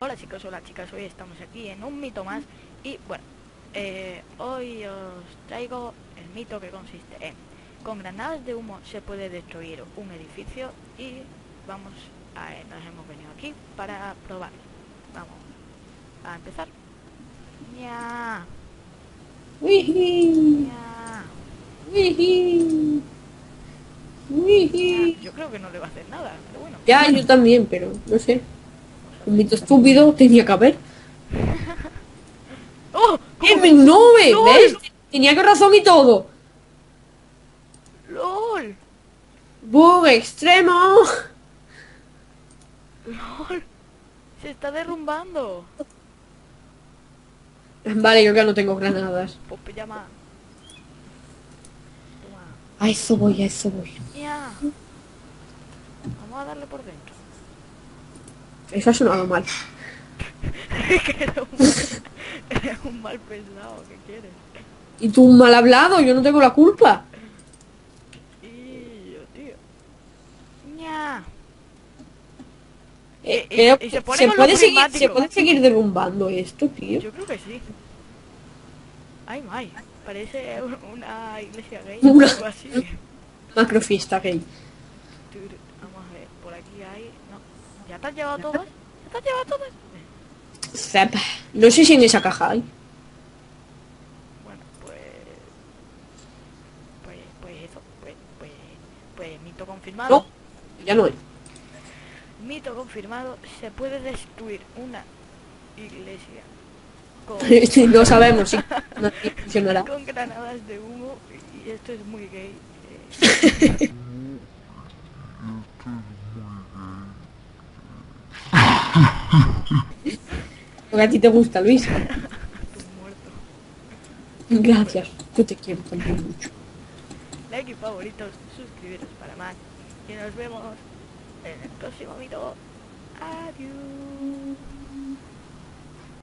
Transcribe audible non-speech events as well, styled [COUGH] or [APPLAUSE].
Hola chicos, hola chicas, hoy estamos aquí en un mito más y bueno, eh, hoy os traigo el mito que consiste en con granadas de humo se puede destruir un edificio y vamos a, nos hemos venido aquí para probarlo. Vamos a empezar. Ya, Wiji, wiji, wiji. Yo creo que no le va a hacer nada, pero bueno. Ya, yo también, pero no sé. Un mito estúpido tenía que haber. [LAUGHS] ¡Oh! ¡Eh, me- no, ve, ¡Lol! ¿ves? Tenía que razón y todo. ¡LOL! ¡Bug extremo! ¡LOL! Se está derrumbando. [LAUGHS] Vale, yo que no tengo granadas. Pues. Toma. A eso voy, a eso voy. Ya. Vamos a darle por dentro. Eso ha sonado mal. [LAUGHS] que eres un, eres un mal pensado, ¿qué quieres? Y tú mal hablado, yo no tengo la culpa. Y yo, tío. Ña. Eh, Y- y- eh, y se pone ¿se, con puede seguir, ¿Se prismáticos. puede seguir derrumbando esto, tío? Yo creo que sí. Ay, May. Parece un- una iglesia gay Una- o algo así. Macrofiesta gay. Vamos a ver, por aquí hay... No. ¿Ya te has llevado todas? ¿Ya te has llevado todas? No sé si en esa caja hay. Bueno, pues... Pues, pues eso, pues, pues, pues mito confirmado. No, ya no hay. Mito confirmado, se puede destruir una iglesia con, [LAUGHS] no sabemos si no funcionará. con granadas de humo y esto es muy gay. eh, [LAUGHS] Lo que a ti te gusta, Luis. [LAUGHS] Gracias. Yo te quiero también mucho. Like y favoritos, suscribiros para más. Y nos vemos en el próximo mito. Adiós.